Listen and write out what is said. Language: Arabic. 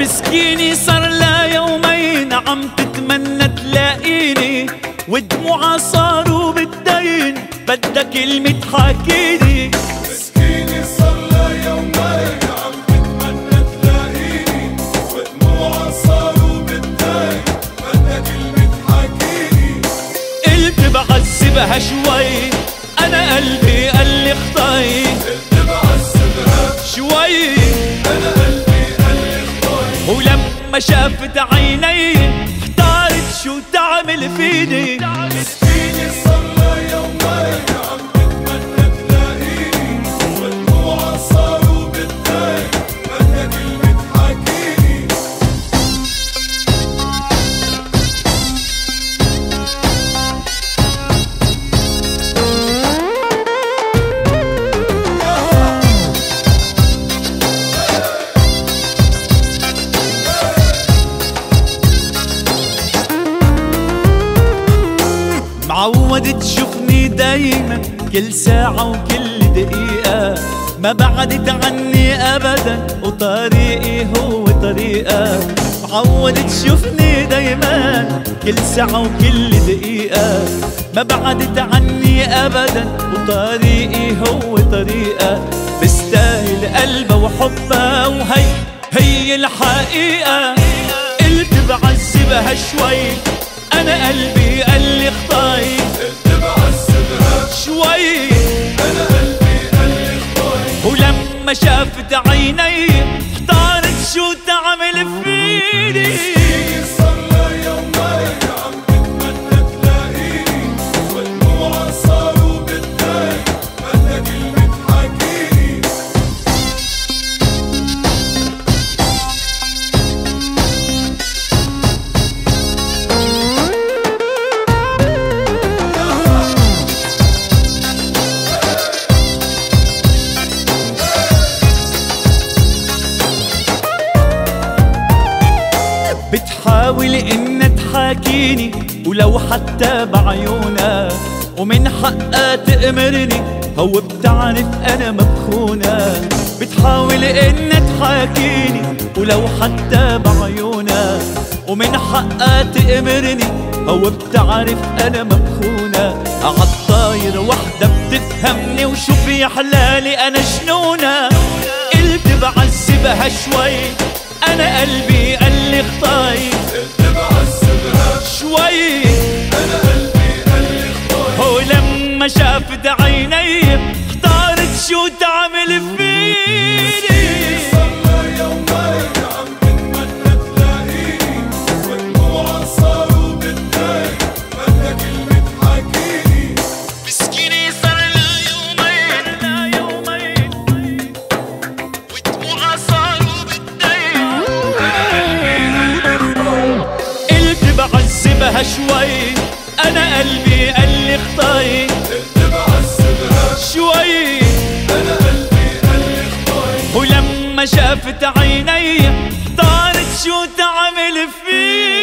مسكيني صار لها يومين عم تتمنى تلاقيني. ودموعها صاروا بالدين بدك كلمة حاكيني مسكيني صار لا يومين عم تتمنى تلاقيني. صاروا بالدين كلمة تحاكيني. قلت بعذبها شوي أنا قلبي قال لي خطاي قلت بعذبها شوي. ولما شافت عيني احتارت شو تعمل فيني. معود تشوفني دايما كل ساعة وكل دقيقة. ما بعدت عني أبدا وطريقي هو طريقة. معود تشوفني دايما كل ساعة وكل دقيقة. ما بعدت عني أبدا وطريقي هو طريقة. بستاهل قلبها وحبها وهي هي الحقيقة. قلت بعذبها شوي أنا قلبي قال لي اخطاي بتحاول انها تحاكيني ولو حتى بعيونها ومن حقها تأمرني هو بتعرف أنا مبخونة. بتحاول انها تحاكيني ولو حتى بعيونها ومن حقها تأمرني هو بتعرف أنا مبخونة. عالطاير وحدة بتفهمني وشو في حلالي أنا جنونة قلت بعذبها شوي أنا قلبي قال لي اخطاي قلت بعذبها شوي. أنا قلبي قال لي اخطي هو لما شافت عيني اختارت شو تعمل فيني بعذبها شوي. أنا قلبي قال لي بعذبها شوي. أنا قلبي قال لي اخطي ولما شافت عيني احتارت شو تعمل فيه؟